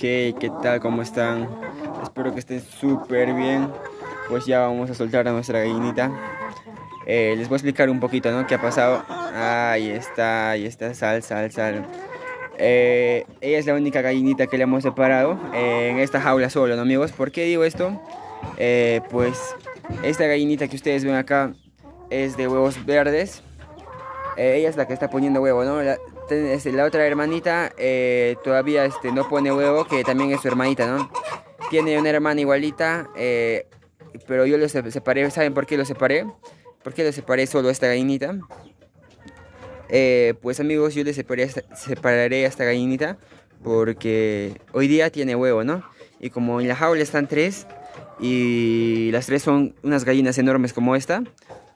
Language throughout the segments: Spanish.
Hey, ¿qué tal? ¿Cómo están? Espero que estén súper bien. Pues ya vamos a soltar a nuestra gallinita. Eh, les voy a explicar un poquito, ¿no? ¿Qué ha pasado? Ahí está, ahí está, sal, sal, sal. Eh, ella es la única gallinita que le hemos separado eh, en esta jaula solo, ¿no, amigos? ¿Por qué digo esto? pues esta gallinita que ustedes ven acá es de huevos verdes. ella es la que está poniendo huevo, ¿no? Este, la otra hermanita eh, todavía este, no pone huevo, que también es su hermanita, ¿no? Tiene una hermana igualita, eh, pero yo los separé. ¿Saben por qué los separé? ¿Por qué los separé solo a esta gallinita? Eh, pues amigos, yo les separé, separaré a esta gallinita porque hoy día tiene huevo, ¿no? Y como en la jaula están tres y las tres son unas gallinas enormes como esta,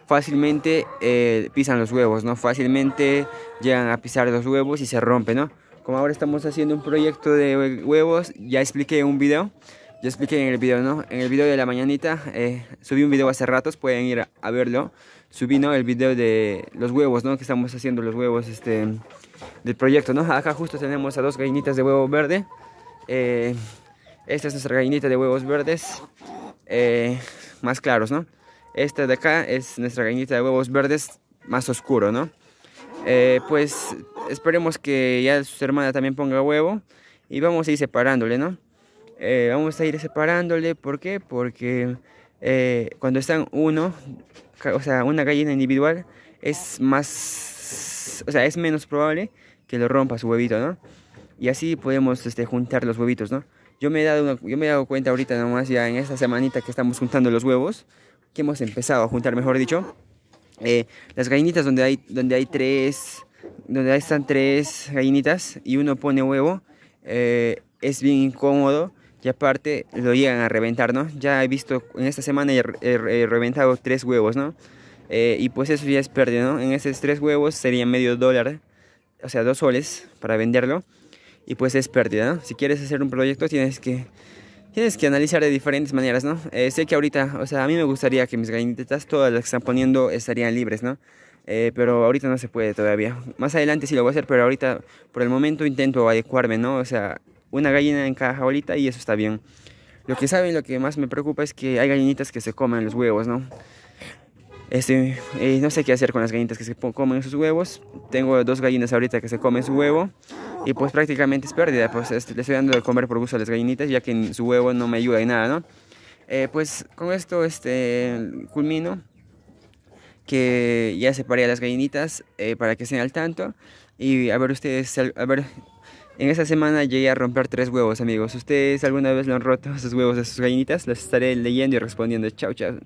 fácilmente eh, pisan los huevos, ¿no? Fácilmente llegan a pisar los huevos y se rompen, ¿no? Como ahora estamos haciendo un proyecto de huevos, ya expliqué en un video, ya expliqué en el video, ¿no? En el video de la mañanita, eh, subí un video hace ratos, pueden ir a, verlo. Subí, ¿no? El video de los huevos, ¿no? Que estamos haciendo los huevos, este, del proyecto, ¿no? Acá justo tenemos a dos gallinitas de huevo verde. Eh, esta es nuestra gallinita de huevos verdes, más claros, ¿no? Esta de acá es nuestra gallinita de huevos verdes más oscuro, ¿no? Eh, pues esperemos que ya su hermana también ponga huevo y vamos a ir separándole, ¿no? Eh, vamos a ir separándole, ¿por qué? Porque eh, cuando están uno, o sea, una gallina individual, es más, o sea, es menos probable que lo rompa su huevito, ¿no? Y así podemos este, juntar los huevitos, ¿no? Yo me, he dado yo me he dado cuenta ahorita nomás ya en esta semanita que estamos juntando los huevos, que hemos empezado a juntar, mejor dicho, eh, las gallinitas donde hay, donde hay tres, donde están tres gallinitas y uno pone huevo, eh, es bien incómodo y aparte lo llegan a reventar, ¿no? Ya he visto, en esta semana he, reventado tres huevos, ¿no? Eh, y pues eso ya es pérdida, ¿no? En esos tres huevos sería medio dólar, o sea, dos soles para venderlo. Y pues es pérdida, ¿no? Si quieres hacer un proyecto tienes que tienes que analizar de diferentes maneras, ¿no? Eh, sé que ahorita, o sea, a mí me gustaría que mis gallinitas, todas las que están poniendo, estarían libres, ¿no? Eh, pero ahorita no se puede todavía. Más adelante sí lo voy a hacer, pero ahorita, por el momento, intento adecuarme, ¿no? O sea, una gallina en cada jaulita y eso está bien. Lo que saben, lo que más me preocupa es que hay gallinitas que se comen los huevos, ¿no? Este, eh, no sé qué hacer con las gallinas que se comen esos huevos. Tengo dos gallinas ahorita que se comen su huevo. Y pues prácticamente es pérdida. Pues le estoy dando de comer por gusto a las gallinitas ya que su huevo no me ayuda en nada, ¿no? Eh, pues con esto este, culmino. Que ya separé a las gallinitas eh, para que estén al tanto. Y a ver ustedes, a ver, en esta semana llegué a romper tres huevos, amigos. ¿Ustedes alguna vez lo han roto esos huevos de sus gallinitas? Los estaré leyendo y respondiendo. Chao, chao.